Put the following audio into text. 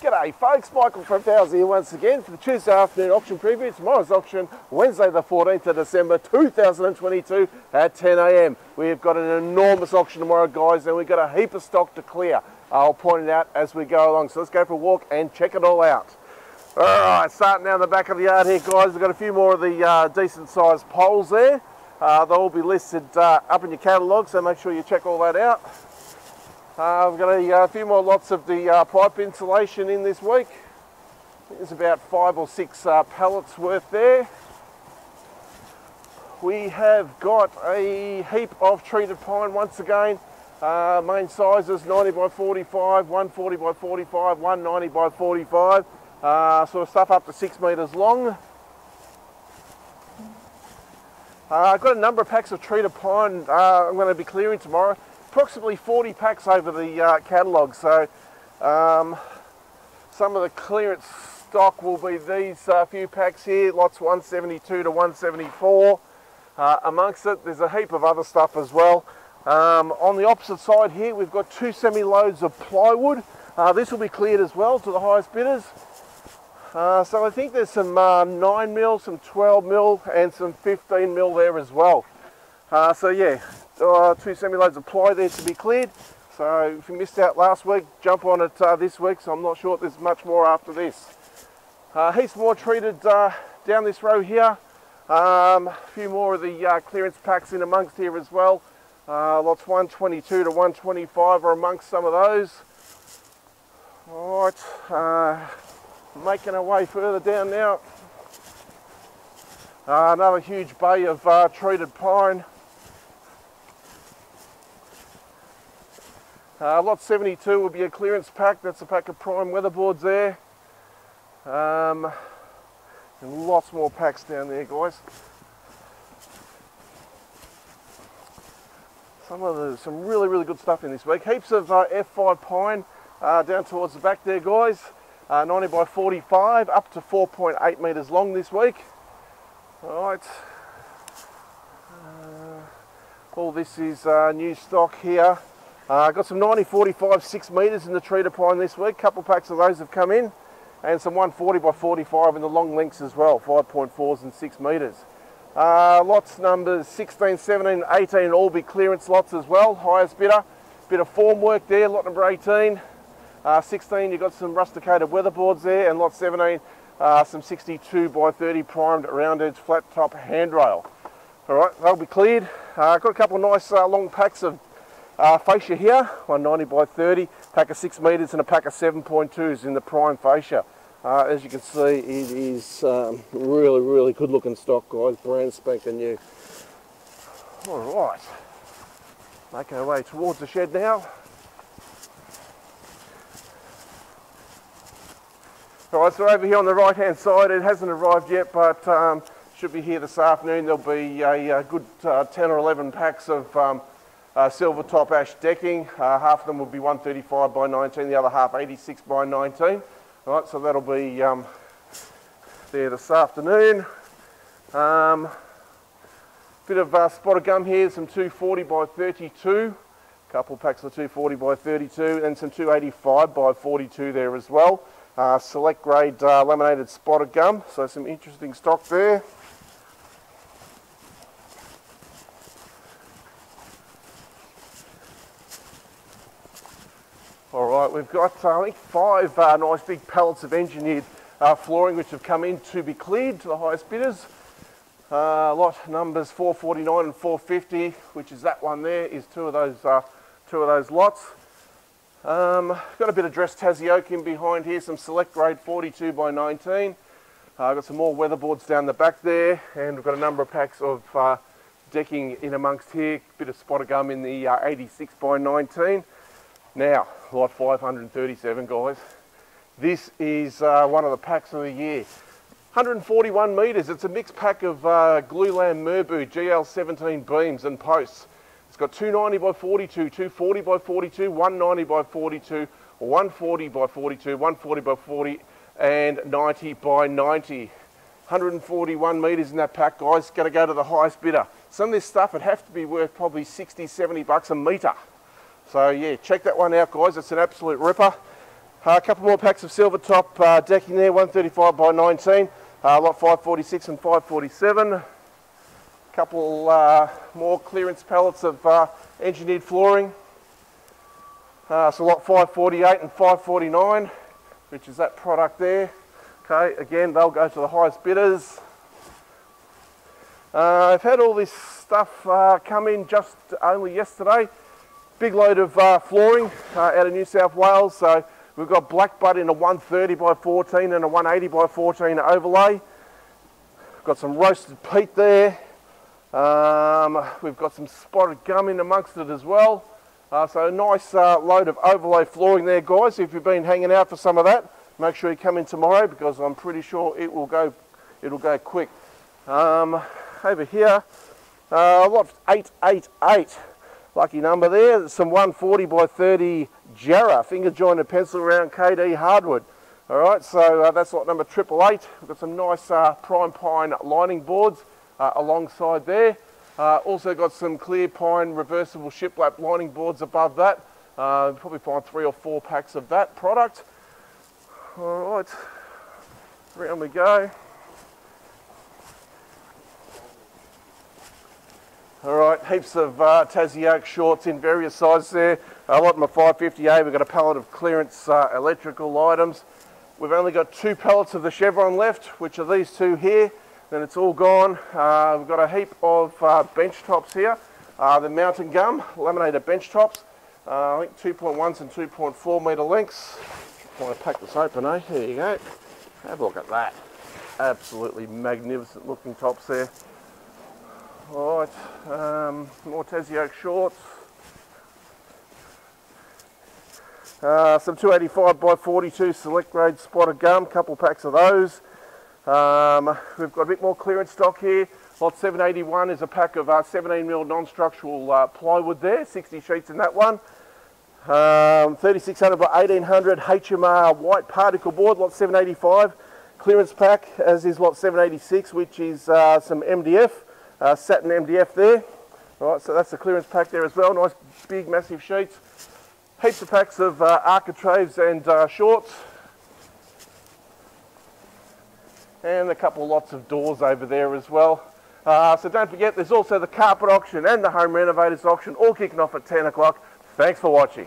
G'day folks, Michael from Fowles here once again for the Tuesday afternoon auction preview. Tomorrow's auction, Wednesday the 14th of December 2022 at 10am. We've got an enormous auction tomorrow guys and we've got a heap of stock to clear. I'll point it out as we go along. So let's go for a walk and check it all out. Alright, starting down the back of the yard here guys, we've got a few more of the uh, decent sized poles there. Uh, they'll all be listed uh, up in your catalogue so make sure you check all that out. Uh, we've got a, uh, few more lots of the uh, pipe insulation in this week. There's about five or six uh, pallets worth there. We have got a heap of treated pine once again. Uh, main sizes 90 by 45, 140 by 45, 190 by 45. Uh, sort of stuff up to six metres long. I've got a number of packs of treated pine I'm going to be clearing tomorrow approximately 40 packs over the uh, catalogue. So um, some of the clearance stock will be these uh, few packs here, lots 172 to 174. Uh, amongst it, there's a heap of other stuff as well. Um, on the opposite side here, we've got two semi-loads of plywood. Uh, this will be cleared as well to the highest bidders. Uh, so I think there's some uh, 9 mil, some 12 mil, and some 15 mil there as well. So yeah, uh, two semi-loads of ply there to be cleared. So if you missed out last week, jump on it uh, this week. So I'm not sure if there's much more after this. Uh, heaps more treated uh, down this row here. Um, a few more of the uh, clearance packs in amongst here as well. Uh, lots 122 to 125 are amongst some of those. All right, making our way further down now. another huge bay of treated pine. Uh, lot 72 will be a clearance pack. That's a pack of prime weatherboards there. Um, and lots more packs down there, guys. Some of the, some really, really good stuff in this week. Heaps of uh, F5 pine uh, down towards the back there, guys. Uh, 90 by 45, up to 4.8 metres long this week. All right. Uh, all this is uh, new stock here. Uh, got some 90 45 6 metres in the treated pine this week. couple packs of those have come in. And some 140 by 45 in the long lengths as well, 5.4s and 6 metres. Uh, lots numbers 16, 17, 18 all be clearance lots as well. Highest bidder. Bit of form work there, lot number 18. Uh, 16, you've got some rusticated weatherboards there, and lot 17, uh, some 62 by 30 primed round edge flat top handrail. All right, they'll be cleared. Uh, got a couple of nice uh, long packs of uh, fascia here, 190 by 30, pack of 6 metres and a pack of 7.2s in the prime fascia. Uh, as you can see, it is um, really, really good looking stock, guys, brand spanking new. Alright, making our way towards the shed now. Alright, so over here on the right hand side, it hasn't arrived yet, but um, should be here this afternoon. There'll be a, a good uh, 10 or 11 packs of um, uh, silver top ash decking, uh, half of them will be 135 by 19, the other half 86 by 19. All right, so that'll be um, there this afternoon. Um, bit of uh, spotted gum here, some 240 by 32, couple packs of 240 by 32, and some 285 by 42 there as well. Uh, select grade uh, laminated spotted gum, so some interesting stock there. All right, we've got uh, I think five uh, nice big pallets of engineered uh, flooring which have come in to be cleared to the highest bidders. Uh, lot numbers 449 and 450, which is that one there, is two of those uh, two of those lots. Um, got a bit of dressed Tassie oak in behind here, some select grade 42 by 19. I've uh, got some more weatherboards down the back there, and we've got a number of packs of decking in amongst here, bit of spotted gum in the 86 by 19. Now, lot 537 guys. This is uh, one of the packs of the year. 141 metres, it's a mixed pack of uh, Glulam Merbau GL17 beams and posts. It's got 290 by 42, 240 by 42, 190 by 42, 140 by 42, 140 by 40 and 90 by 90. 141 metres in that pack guys, to go to the highest bidder. Some of this stuff would have to be worth probably 60, 70 bucks a metre. So yeah, check that one out guys, it's an absolute ripper. Uh, a couple more packs of silver top uh, decking there, 135 by 19, uh, lot 546 and 547. A couple uh, more clearance pallets of uh, engineered flooring. Uh, so lot 548 and 549, which is that product there. Okay, again, they'll go to the highest bidders. I've had all this stuff come in just only yesterday. Big load of uh, flooring uh, out of New South Wales. So we've got blackbutt in a 130 by 14 and a 180 by 14 overlay. Got some roasted peat there. Um, we've got some spotted gum in amongst it as well. Uh, so a nice uh, load of overlay flooring there, guys. If you've been hanging out for some of that, make sure you come in tomorrow because I'm pretty sure it will go, it'll go quick. Um, over here, uh, lot 888, lucky number there, some 140 by 30 Jarrah, finger jointed pencil round KD hardwood. All right, so uh, that's lot number 888. We've got some nice uh, prime pine lining boards uh, alongside there. Uh, also got some clear pine reversible shiplap lining boards above that. Uh, probably find three or four packs of that product. All right, around we go. All right, heaps of uh, Oak shorts in various sizes there. A lot of my 550A, we've got a pallet of clearance uh, electrical items. We've only got two pallets of the Chevron left, which are these two here. Then it's all gone. Uh, we've got a heap of uh, bench tops here. Uh, the mountain gum, laminated bench tops. Uh, I think 2.1s and 2.4 metre lengths. Want to pack this open, eh? There you go. Have a look at that. Absolutely magnificent looking tops there. All right, um, more Tassie Oak shorts. Uh, some 285 by 42 select grade spotted gum, couple packs of those. Um, we've got a bit more clearance stock here. Lot 781 is a pack of uh, 17mm non-structural uh, plywood there, 60 sheets in that one. Um, 3600 by 1800 HMR white particle board, lot 785. Clearance pack, as is lot 786, which is uh, some MDF uh, satin MDF there. Right, so that's the clearance pack there as well. Nice big massive sheets. Heaps of packs of uh, architraves and uh, shorts. And a couple lots of doors over there as well. Uh, so don't forget there's also the carpet auction and the home renovators auction all kicking off at 10 o'clock. Thanks for watching.